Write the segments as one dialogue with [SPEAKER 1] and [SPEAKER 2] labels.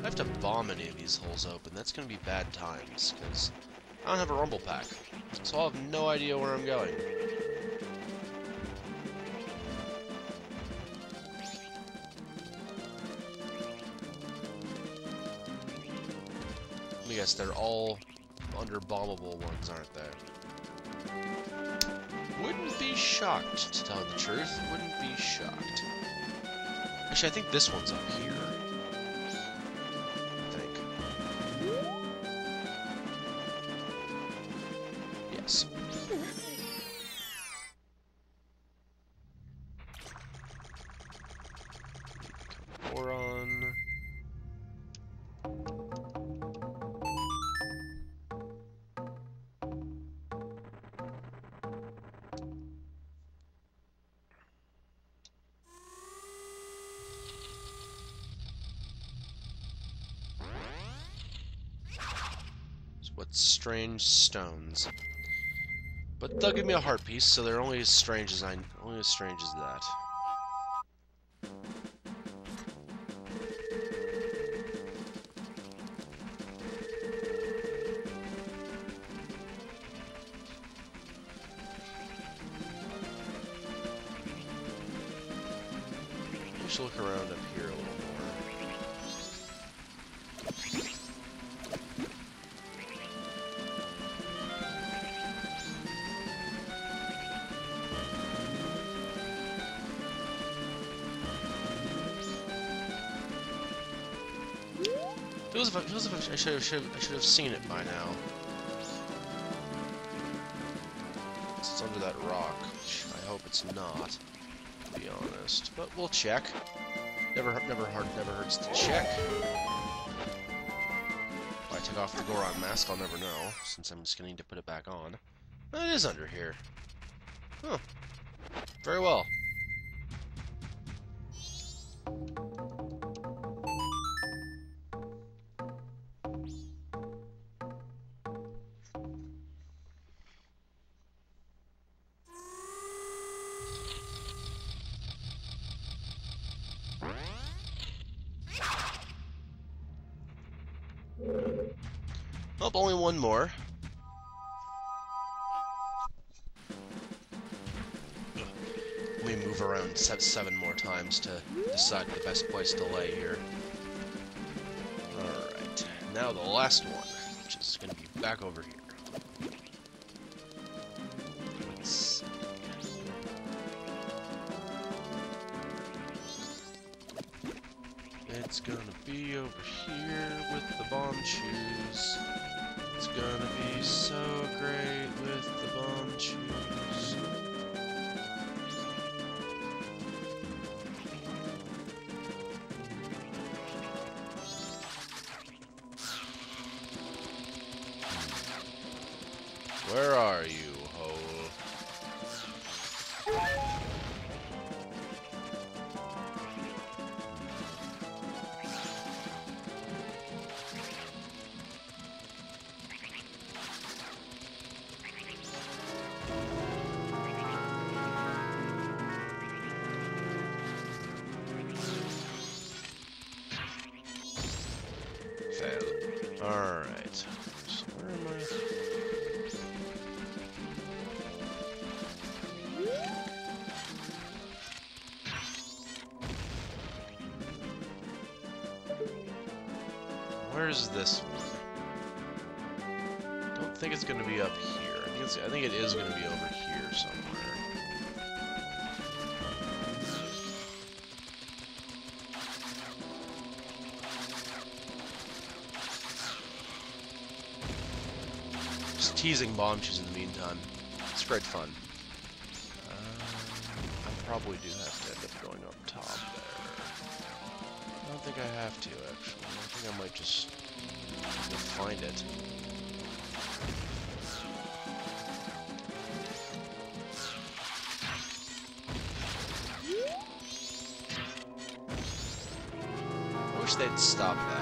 [SPEAKER 1] I have to bomb any of these holes open, that's gonna be bad times, because I don't have a rumble pack. So I'll have no idea where I'm going. Let me guess, they're all under bombable ones, aren't they? Wouldn't be shocked, to tell the truth. Wouldn't be shocked. Actually, I think this one's up here. What strange stones. But they'll give me a heart piece, so they're only as strange as I only as strange as that. Look around up here I, should have, should have, I should have seen it by now. It's under that rock, I hope it's not, to be honest. But we'll check. Never, never hard, never hurts to check. If I take off the Goron mask, I'll never know, since I'm just going to need to put it back on. Oh, It is under here. Huh. Very well. More. Let me move around se seven more times to decide the best place to lay here. Alright, now the last one, which is going to be back over here. It's gonna be over here with the Bombchus. Gonna be so great with the Bombchus. Where are you, Where's this one? Don't think it's gonna be up here. I think it's, I think it is gonna be over here somewhere. Just teasing Bombchus in the meantime. It's great fun. Um, I probably do have to think I have to, actually. I think I might just find it. I wish they'd stop that.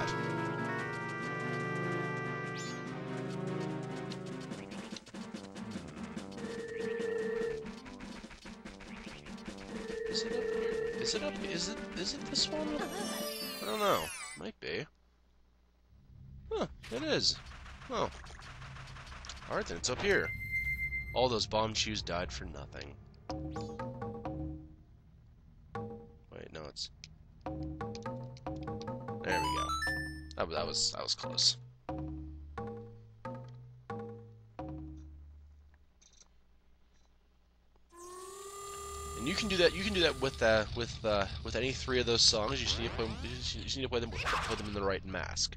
[SPEAKER 1] Alright then, it's up here. All those Bombchus died for nothing. Wait, no, it's... There we go. That, that was that was close. And you can do that. You can do that with uh, with uh, with any three of those songs. You just need to play. You just need to play them. Put them in the right mask.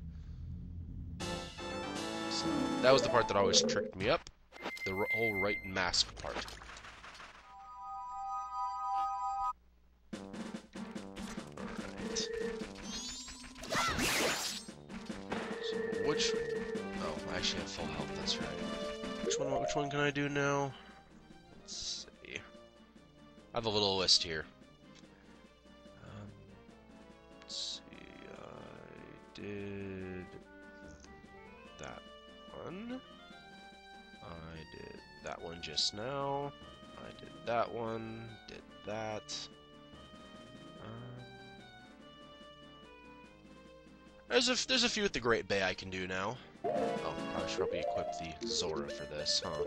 [SPEAKER 1] That was the part that always tricked me up. The whole right mask part. Alright. So which... Oh, I actually have full health, that's right. Which one, which one can I do now? Let's see. I have a little list here. Um, let's see, I did just now. I did that one, did that. There's a, there's a few at the Great Bay I can do now. Oh, I should probably equip the Zora for this, huh?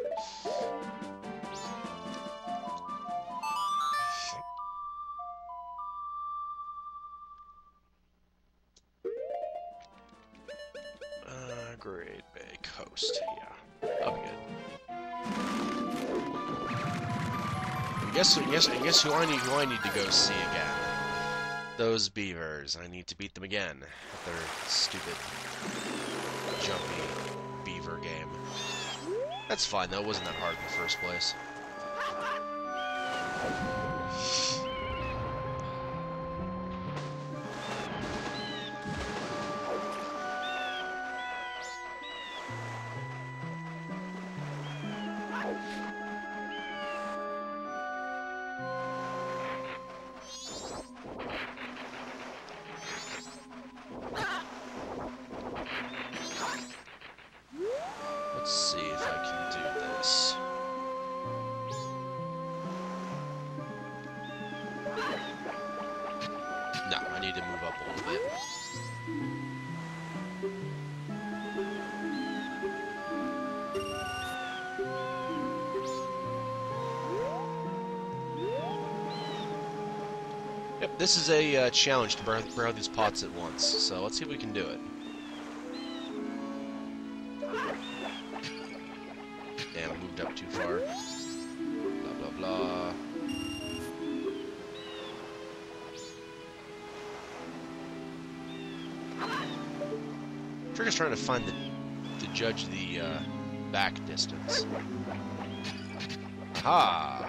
[SPEAKER 1] Uh, Great Bay Coast, yeah. That'll be good. Guess, I guess, guess who I need, who I need to go see again those beavers. I need to beat them again. Their stupid, jumpy beaver game. That's fine, though. It wasn't that hard in the first place. This is a uh, challenge to burn, burn these pots at once, so let's see if we can do it. Damn, I moved up too far. Blah, blah, blah. Trigger's trying to find the... to judge the, uh, back distance. Ha!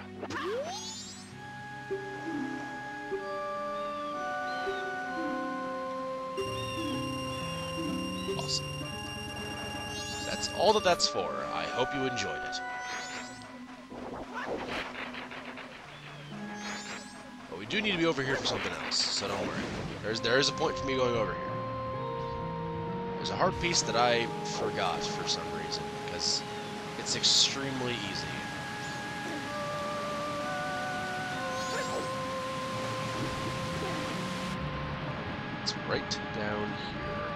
[SPEAKER 1] All that that's for. I hope you enjoyed it. But we do need to be over here for something else, so don't worry. There's there is a point for me going over here. There's a heart piece that I forgot for some reason, because it's extremely easy. It's right down here.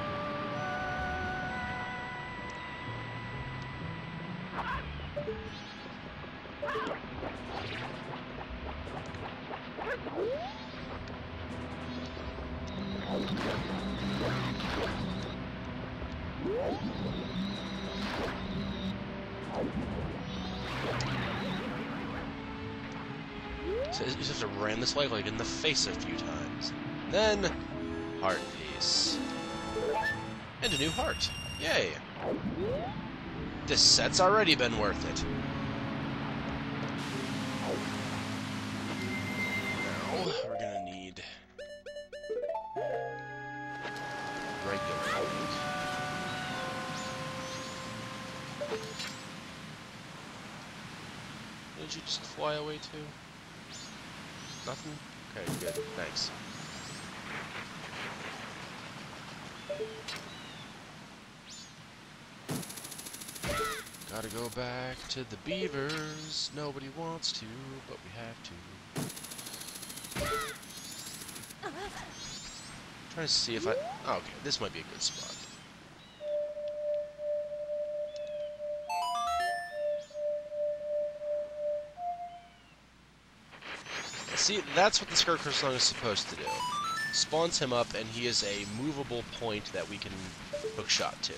[SPEAKER 1] To this like in the face a few times. Then, heart piece. And a new heart. Yay! This set's already been worth it. Now, we're gonna need... regular Did you just fly away too? Nothing? Okay, good. Thanks. Gotta go back to the beavers. Nobody wants to, but we have to. Trying to see if I... Oh, okay, this might be a good spot. See, that's what the Scarecrow song is supposed to do. Spawns him up, and he is a movable point that we can hook shot to.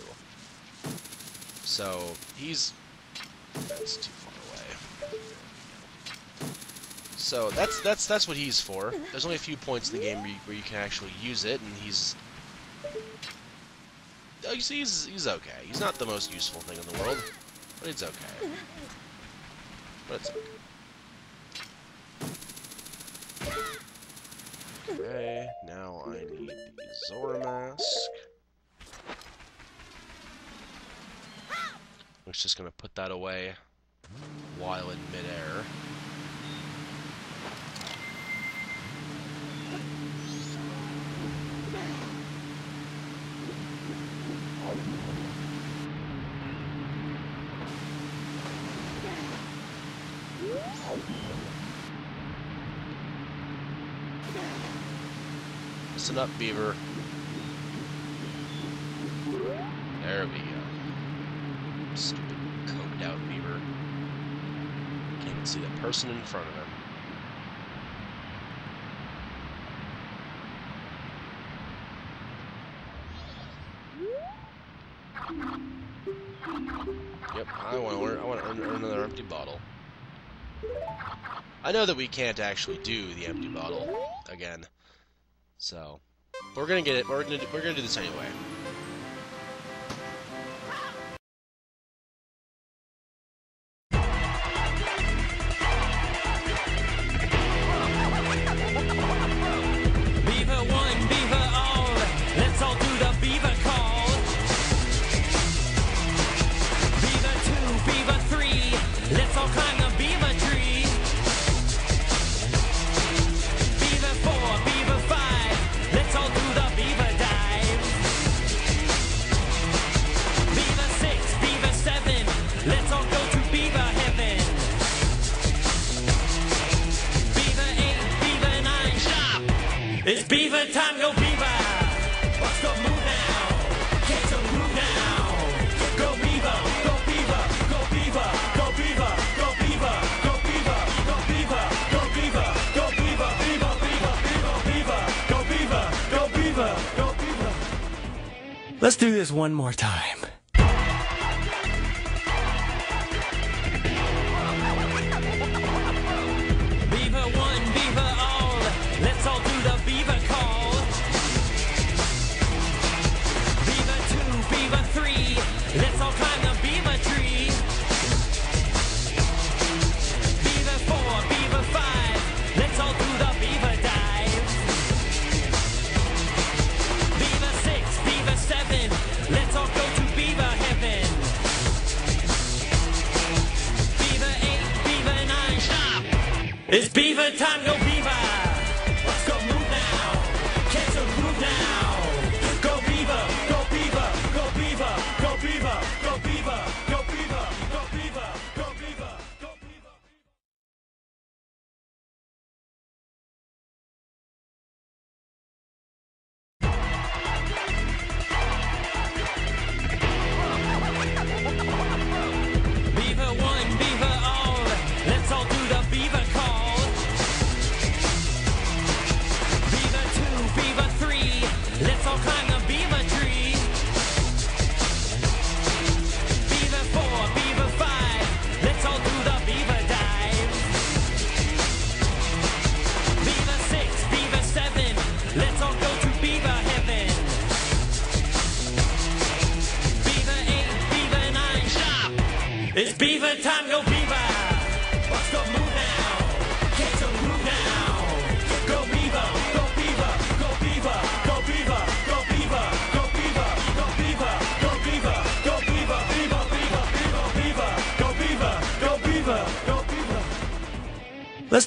[SPEAKER 1] So, he's... That's too far away. So, that's that's that's what he's for. There's only a few points in the game where you, where you can actually use it, and he's... Oh, you see, he's, he's okay. He's not the most useful thing in the world, but it's okay. But it's okay. Okay, now I need the Zora mask. I'm just gonna put that away while in midair. Listen up, Beaver. There we go. Stupid coked out Beaver. Can't even see the person in front of him. Yep, I want to I want to earn, earn another empty bottle. I know that we can't actually do the empty bottle again. So, we're gonna get it. We're gonna we're gonna do this anyway.
[SPEAKER 2] It's beaver beaver. Move now. Catch a move now. Go beaver, go beaver, go beaver, go beaver, go beaver, go beaver, go beaver, go beaver, go beaver, beaver, beaver, beaver, beaver, go beaver, go beaver, go beaver. Let's do this one more time.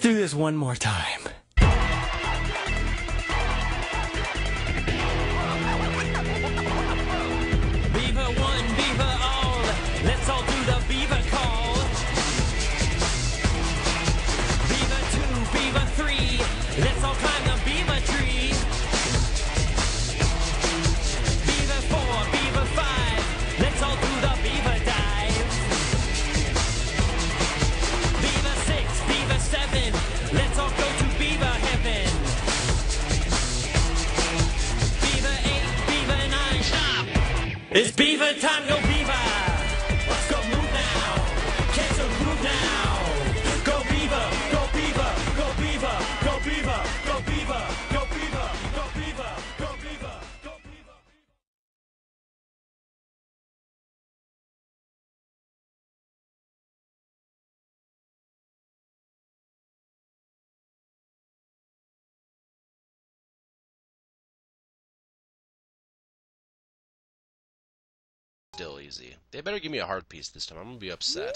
[SPEAKER 2] Do this one more time. Beaver Tango.
[SPEAKER 1] Still easy. They better give me a heart piece this time. I'm gonna be upset.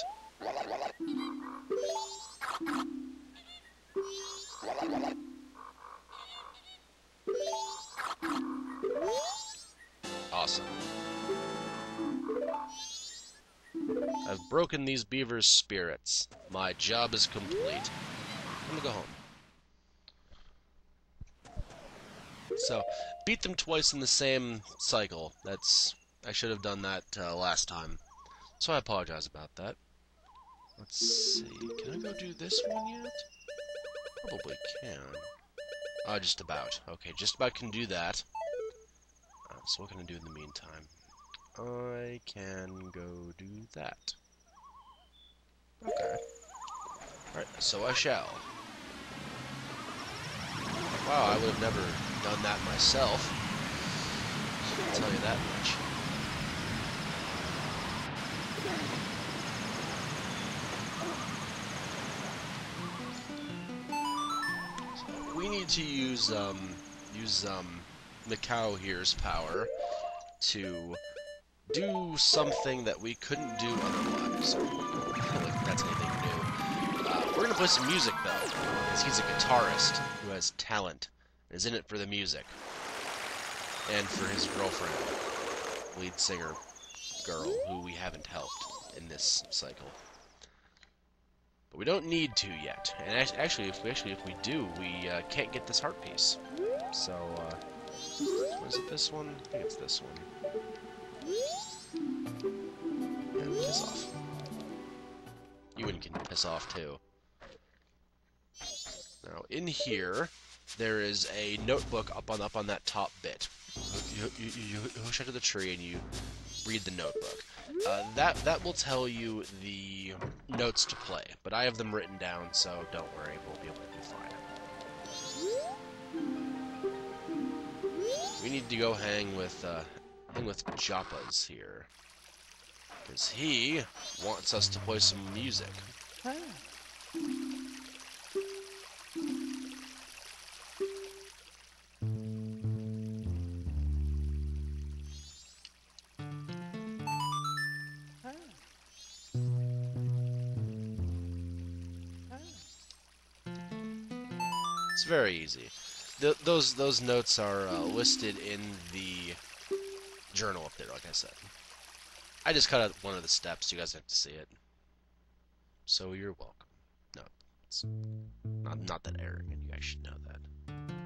[SPEAKER 1] Awesome. I've broken these beavers' spirits. My job is complete. I'm gonna go home. So, beat them twice in the same cycle. That's I should have done that uh, last time. So I apologize about that. Let's see. Can I go do this one yet? Probably can. Oh, just about. Okay, just about can do that. Uh, so what can I do in the meantime? I can go do that. Okay. Alright, so I shall. Wow, I would have never done that myself. I'll tell you that much. We need to use um use um Mikau here's power to do something that we couldn't do otherwise. like that's anything new. Uh, we're gonna play some music though, because he's a guitarist who has talent and is in it for the music and for his girlfriend, lead singer girl, who we haven't helped in this cycle. But we don't need to yet. And actually, if we actually if we do, we uh, can't get this heart piece. So, uh, was it this one? I think it's this one. And piss off. Evan can piss off too. Now, in here, there is a notebook up on up on that top bit. You, you, you, you hook onto the tree and you read the notebook. Uh, that that will tell you the notes to play, but I have them written down, so don't worry, we'll be able to be fine. We need to go hang with uh, hang with Japas here, because he wants us to play some music. It's very easy. Th those those notes are uh, listed in the journal up there, like I said. I just cut out one of the steps. You guys have to see it. So you're welcome. No, it's not not that arrogant. You guys should know that.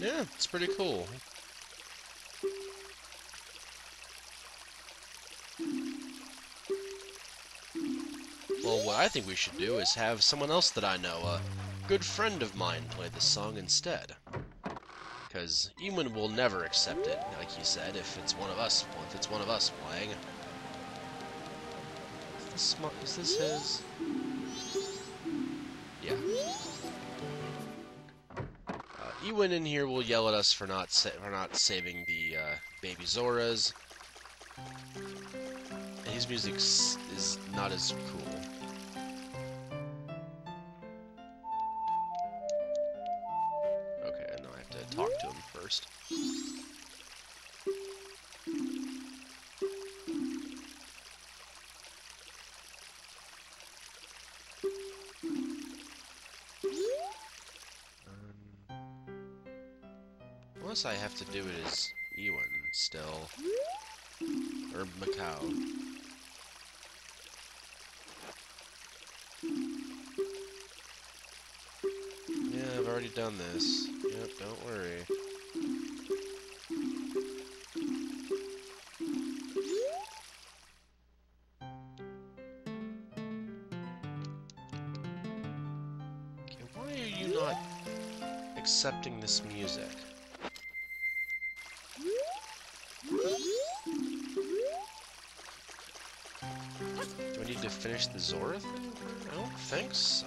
[SPEAKER 1] Yeah, it's pretty cool. Well, what I think we should do is have someone else that I know, a good friend of mine, play this song instead. Because Eamon will never accept it, like you said, if it's one of us, if it's one of us playing. Is this, is this his? Evan in here will yell at us for not for not saving the uh, baby Zoras. And his music is not as cool. To do it as Evan still. Or Mikau. Yeah, I've already done this. Yep, don't worry. Why are you not accepting this music? Finish the Zora thing? I don't think so.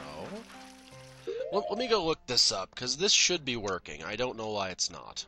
[SPEAKER 1] Let me go look this up, because this should be working. I don't know why it's not.